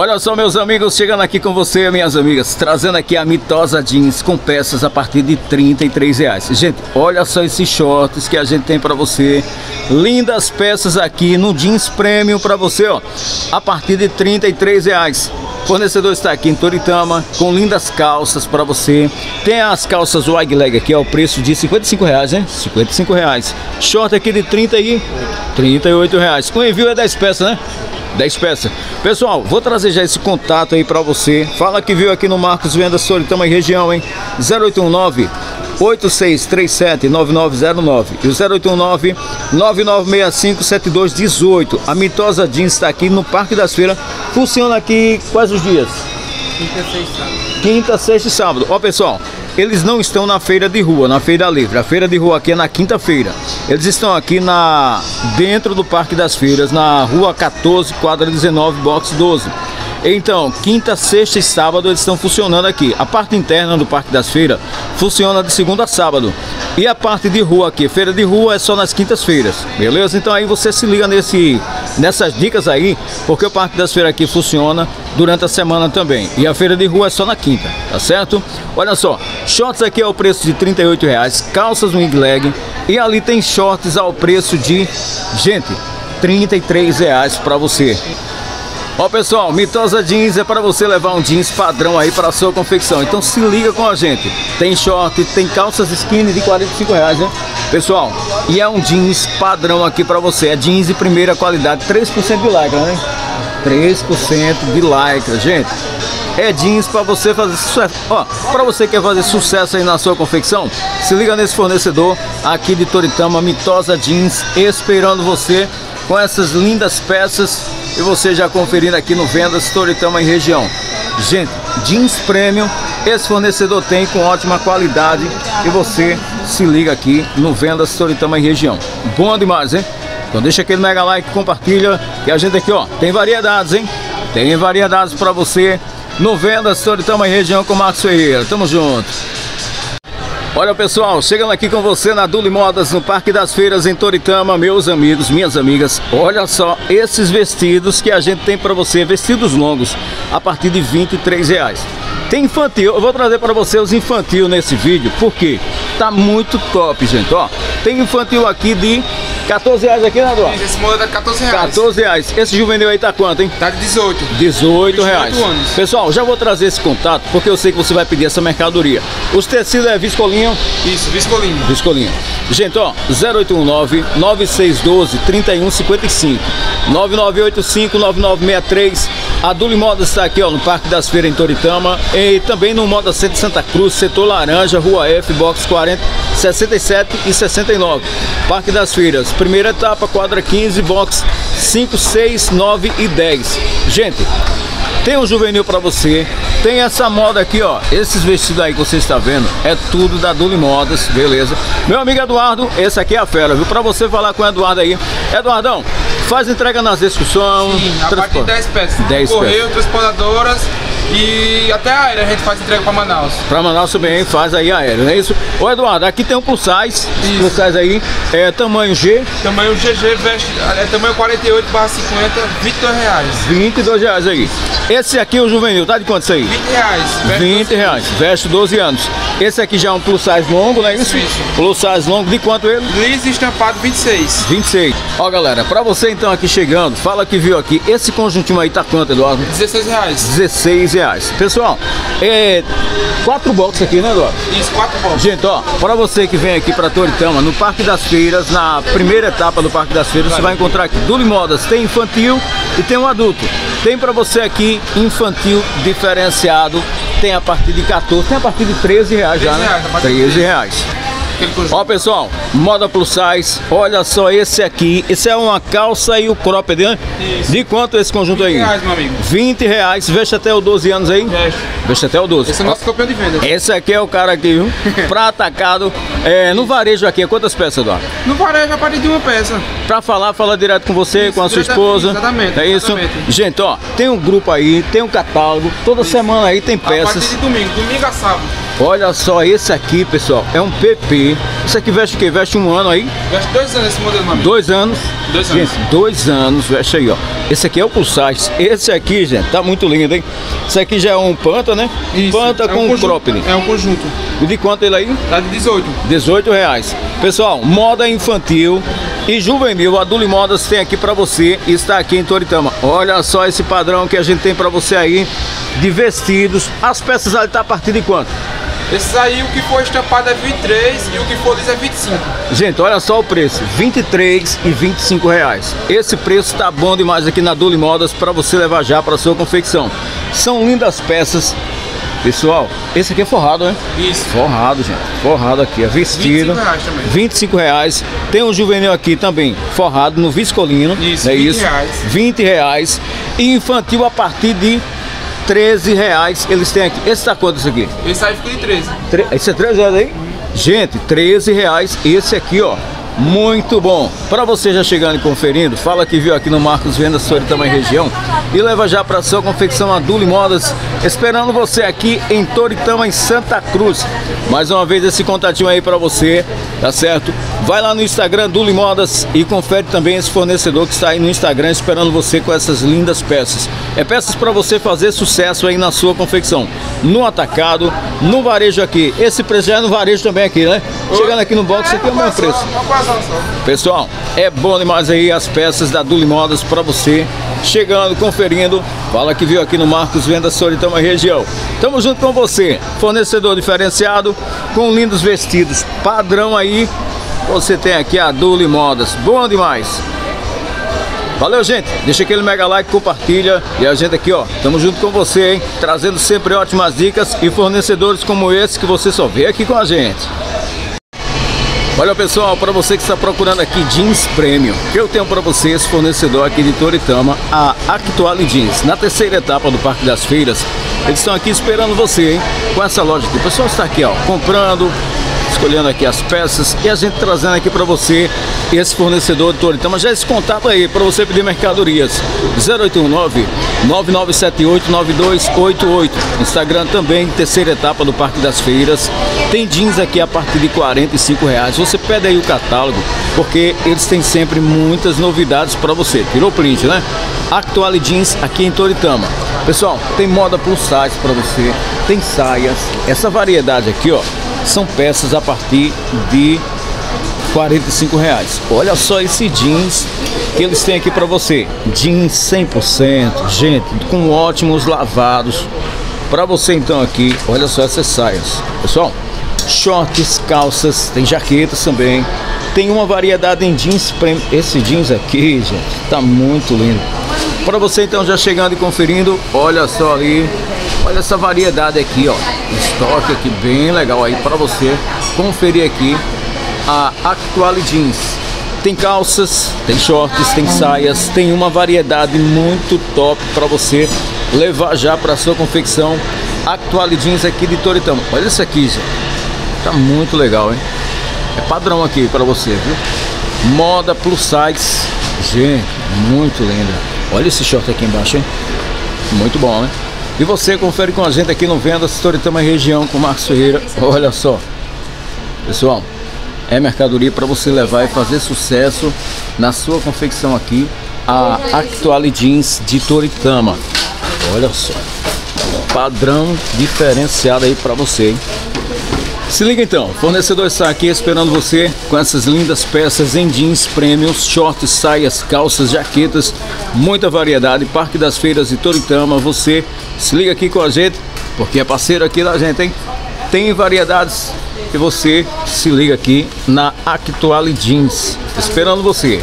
Olha só, meus amigos, chegando aqui com você, minhas amigas, trazendo aqui a mitosa jeans com peças a partir de 33 reais. Gente, olha só esses shorts que a gente tem para você. Lindas peças aqui no jeans premium para você, ó, a partir de 33 reais. O fornecedor está aqui em Toritama com lindas calças para você. Tem as calças wide leg aqui, ó, o preço de 55 reais, né? 55 reais. Short aqui de 30 e 38 reais. Com envio é 10 peças, né? 10 peças. Pessoal, vou trazer já esse contato aí para você. Fala que viu aqui no Marcos Vendas Soritama e região, hein? 0819 8637 9909 e o 0819 9965 7218. A Mitosa Jeans está aqui no Parque das Feiras. Funciona aqui quais os dias? Quinta, sexta. Quinta, sexta e sábado. Ó, pessoal, eles não estão na feira de rua, na feira livre. A feira de rua aqui é na quinta-feira. Eles estão aqui na dentro do Parque das Feiras, na rua 14, quadra 19, box 12. Então, quinta, sexta e sábado eles estão funcionando aqui. A parte interna do Parque das Feiras funciona de segunda a sábado. E a parte de rua aqui, feira de rua é só nas quintas-feiras, beleza? Então aí você se liga nesse, nessas dicas aí, porque o Parque das Feiras aqui funciona durante a semana também. E a feira de rua é só na quinta, tá certo? Olha só, shorts aqui é o preço de 38 reais, calças wing leg e ali tem shorts ao preço de, gente, 33 reais para você. Ó pessoal, Mitosa Jeans é para você levar um jeans padrão aí para sua confecção. Então se liga com a gente. Tem short, tem calças skinny de 45 reais, né? Pessoal, e é um jeans padrão aqui para você. É jeans de primeira qualidade, 3% de lycra, né? 3% de lycra, gente. É jeans para você fazer sucesso. Ó, para você que quer fazer sucesso aí na sua confecção, se liga nesse fornecedor aqui de Toritama, Mitosa Jeans, esperando você com essas lindas peças e você já conferindo aqui no Vendas Toritama em região. Gente, jeans premium, esse fornecedor tem com ótima qualidade e você se liga aqui no Vendas Toritama em região. Bom demais, hein? Então deixa aquele mega like, compartilha e a gente aqui, ó, tem variedades, hein? Tem variedades para você no Vendas Toritama em região com Marcos Ferreira. Tamo junto. Olha pessoal, chegando aqui com você na Duli Modas no Parque das Feiras em Toritama, meus amigos, minhas amigas. Olha só esses vestidos que a gente tem para você, vestidos longos, a partir de 23 reais. Tem infantil, eu vou trazer para você os infantil nesse vídeo, porque tá muito top, gente, ó. Tem infantil aqui de 14 reais aqui, né, Eduardo? Esse modelo é 14 reais. 14 reais. Esse juvenil aí tá quanto, hein? Tá de 18. 18 reais. 28 anos. Pessoal, já vou trazer esse contato porque eu sei que você vai pedir essa mercadoria. Os tecidos é viscolinho, Isso, viscolinho. viscolinho. Gente, ó, 0819 9612 3155 9985 9963. A Duli Modas está aqui, ó, no Parque das Feiras em Toritama e também no Moda Centro Santa Cruz, setor Laranja, Rua F, box 40, 67 e 69. Parque das Feiras, primeira etapa, quadra 15, box 5, 6, 9 e 10. Gente, tem um juvenil pra você, tem essa moda aqui, ó. Esses vestidos aí que você está vendo é tudo da Duli Modas, beleza? Meu amigo Eduardo, esse aqui é a fera, viu? Pra você falar com o Eduardo aí. Eduardão, faz entrega nas excursões. Sim, a partir de 10 peças. 10 Correio, transportadoras e até a aérea a gente faz entrega pra Manaus. Pra Manaus também faz aí aéreo, não é isso? Ô Eduardo, aqui tem um plus size, Isso. plus size aí, é tamanho G, Tamanho GG veste, é tamanho 48 barra 50, 22 reais. 22 reais aí. Esse aqui, o juvenil, tá de quanto isso aí? 20 reais. veste 20 reais, veste 12 anos. Esse aqui já é um plus size longo, não é isso? Isso. Plus size longo, de quanto ele? Liso estampado 26. 26. Ó galera, pra você então aqui chegando, fala que viu aqui, esse conjuntinho aí tá quanto, Eduardo? 16 reais. 16 reais. Pessoal, é quatro boxes aqui, né, Eduardo? Isso, 4 bolas. Gente, ó, para você que vem aqui para Toritama, no Parque das Feiras, na primeira etapa do Parque das Feiras, você vai encontrar aqui Duli Modas, tem infantil e tem um adulto. Tem para você aqui infantil diferenciado, tem a partir de 14, tem a partir de 13 reais já, 13 né? reais, a partir de 13 reais. Ó pessoal, moda plus size, olha só esse aqui, esse é uma calça e o cropped, né? Isso. De quanto esse conjunto 20 aí? reais, meu amigo. 20 reais, veste até o 12 anos aí? Veste. Veste até o 12. Esse é o nosso campeão de vendas. Esse aqui é o cara aqui, viu? Pra atacado. É, no varejo aqui, quantas peças, Eduardo? No varejo a partir de uma peça. Pra falar, fala direto com você, Isso, com a sua esposa. exatamente, É isso? exatamente. Gente, ó, tem um grupo aí, tem um catálogo. Toda semana aí tem A partir peças. de domingo, domingo a sábado. Olha só esse aqui, pessoal. É um PP. Esse aqui veste o quê? Veste um ano aí? Veste dois anos esse modelo, meu amigo. Dois anos. Dois anos. Gente, dois anos. Veste aí, ó. Esse aqui é o Pulsage. Esse aqui, gente, tá muito lindo, hein? Esse aqui já é um Panta, né? Isso, Panta é um com conjunto- cropping. É um conjunto. E de quanto ele aí? Tá de 18. 18 reais. Pessoal, moda infantil e juvenil, a Duli Modas tem aqui pra você está aqui em Toritama. Olha só esse padrão que a gente tem pra você aí de vestidos. As peças ali tá a partir de quanto? Esses aí, o que for estampado é 23 e o que for liso é 25. Gente, olha só o preço, 23 e 25 reais. Esse preço tá bom demais aqui na Duli Modas para você levar já para sua confecção. São lindas peças. Pessoal, esse aqui é forrado, né? Isso. Forrado, gente. Forrado aqui, é vestido. 25 reais também. 25 reais. Tem um juvenil aqui também, forrado no viscolino. Isso, é 20 isso? reais. 20 reais. E infantil a partir de 13 reais. Eles têm aqui. Esse tá quanto esse aqui? Esse aí fica de 13. Tre- Esse é 13 reais aí? Gente, 13 reais esse aqui, ó. Muito bom. Para você já chegando e conferindo, fala que viu aqui no Marcos Vendas Toritama e região e leva já para sua confecção a Duli Modas, esperando você aqui em Toritama em Santa Cruz. Mais uma vez esse contatinho aí para você, tá certo? Vai lá no Instagram Duli Modas e confere também esse fornecedor que está aí no Instagram esperando você com essas lindas peças. É peças para você fazer sucesso aí na sua confecção. No atacado, no varejo aqui. Esse preço já é no varejo também aqui, né? Chegando aqui no box aqui é o mesmo preço. Quase só. Pessoal, é bom demais aí as peças da Duli Modas para você. Chegando, conferindo. Fala que viu aqui no Marcos Vendas Soritama região. Tamo junto com você. Fornecedor diferenciado com lindos vestidos padrão aí. Você tem aqui a Duli Modas. Bom demais. Valeu, gente. Deixa aquele mega like, compartilha. E a gente aqui, ó, tamo junto com você, hein? Trazendo sempre ótimas dicas e fornecedores como esse que você só vê aqui com a gente. Olha pessoal, para você que está procurando aqui jeans premium, eu tenho para você esse fornecedor aqui de Toritama, a Actuali Jeans. Na terceira etapa do Parque das Feiras, eles estão aqui esperando você, hein? Com essa loja aqui. O pessoal está aqui, ó, comprando, escolhendo aqui as peças e a gente trazendo aqui para você esse fornecedor de Toritama. Já esse contato aí para você pedir mercadorias. 0819 9978 9288. Instagram também, terceira etapa do Parque das Feiras. Tem jeans aqui a partir de 45 reais. Você pede aí o catálogo, porque eles têm sempre muitas novidades para você. Tirou print, né? Actuali Jeans aqui em Toritama. Pessoal, tem moda plus size para você, tem saias. Essa variedade aqui, ó, são peças a partir de 45 reais. Olha só esse jeans que eles têm aqui para você. Jeans 100%, gente, com ótimos lavados. Para você então aqui, olha só essas saias. Pessoal, shorts, calças, tem jaquetas também. Tem uma variedade em jeans premium. Esse jeans aqui, gente, tá muito lindo. Para você então já chegando e conferindo, olha só ali, olha essa variedade aqui, ó, estoque aqui bem legal aí para você conferir aqui a Actuali Jeans. Tem calças, tem shorts, tem saias, tem uma variedade muito top para você levar já para sua confecção. Actuali Jeans aqui de Toritama. Olha isso aqui, gente. Tá muito legal, hein? É padrão aqui para você, viu? Moda plus size. Gente, muito linda. Olha esse short aqui embaixo, hein? Muito bom, né? E você confere com a gente aqui no Vendas Toritama Região com o Marcos Ferreira. Olha só. Pessoal, é mercadoria para você levar e fazer sucesso na sua confecção aqui. A Actuali Jeans de Toritama. Olha só. Padrão diferenciado aí para você, hein? Se liga então, fornecedor está aqui esperando você com essas lindas peças em jeans premiums, shorts, saias, calças, jaquetas, muita variedade. Parque das Feiras de Toritama, você se liga aqui com a gente, porque é parceiro aqui da gente, hein? Tem variedades e você se liga aqui na Actuali Jeans, esperando você.